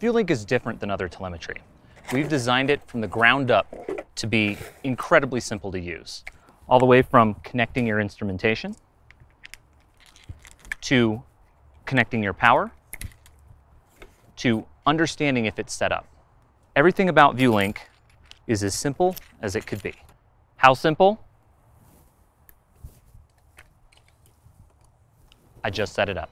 VuLink is different than other telemetry. We've designed it from the ground up to be incredibly simple to use, all the way from connecting your instrumentation to connecting your power to understanding if it's set up. Everything about VuLink is as simple as it could be. How simple? I just set it up.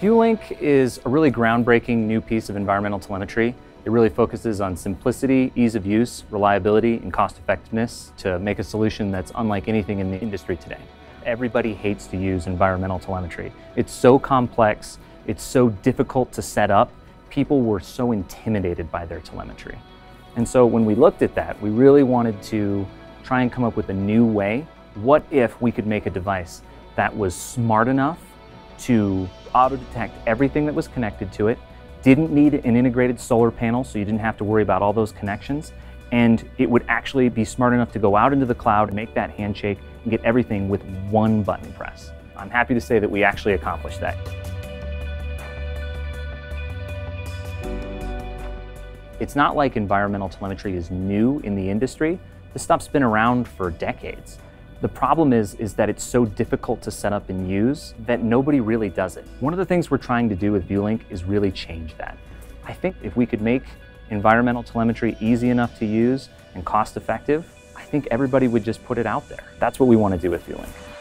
VuLink is a really groundbreaking new piece of environmental telemetry. It really focuses on simplicity, ease of use, reliability, and cost effectiveness to make a solution that's unlike anything in the industry today. Everybody hates to use environmental telemetry. It's so complex, it's so difficult to set up, people were so intimidated by their telemetry. And so when we looked at that, we really wanted to try and come up with a new way. What if we could make a device that was smart enough to auto-detect everything that was connected to it, didn't need an integrated solar panel, so you didn't have to worry about all those connections, and it would actually be smart enough to go out into the cloud make that handshake and get everything with one button press. I'm happy to say that we actually accomplished that. It's not like environmental telemetry is new in the industry. This stuff's been around for decades. The problem is, is that it's so difficult to set up and use that nobody really does it. One of the things we're trying to do with VuLink is really change that. I think if we could make environmental telemetry easy enough to use and cost effective, I think everybody would just put it out there. That's what we want to do with VuLink.